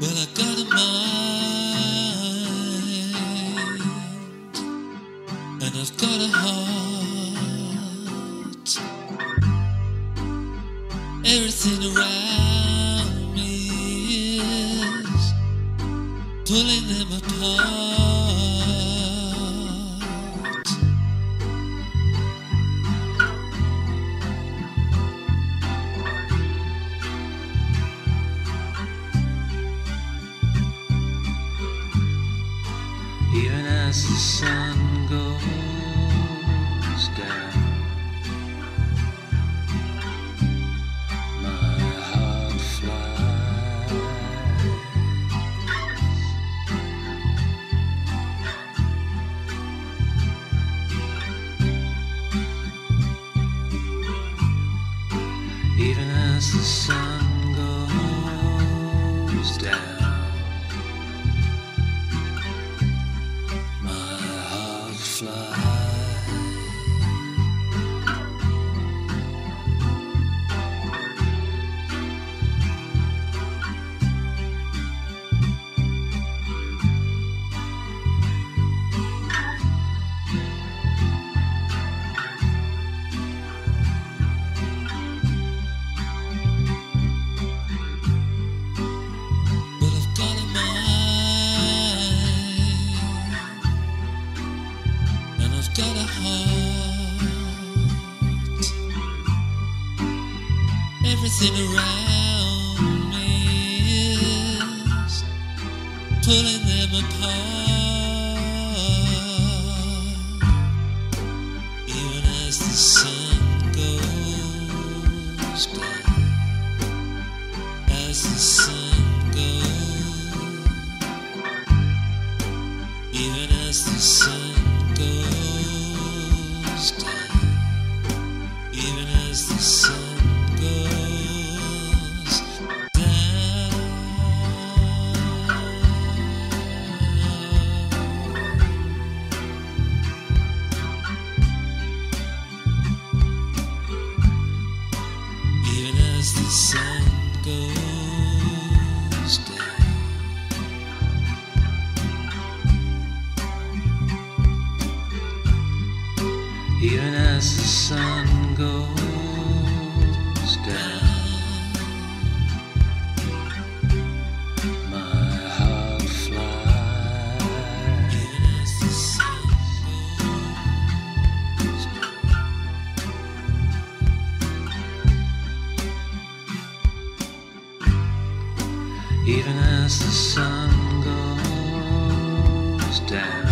Well, I got a mind, and I've got a heart. Everything around me is pulling them apart. As the sun goes down, my heart flies. Even as the sun goes down. Got a heart. Everything around me is pulling them apart. Even as the sun goes down as the sun goes, even as the sun as the sun goes down. Even as the sun goes down. Even as the sun Even as the sun goes down.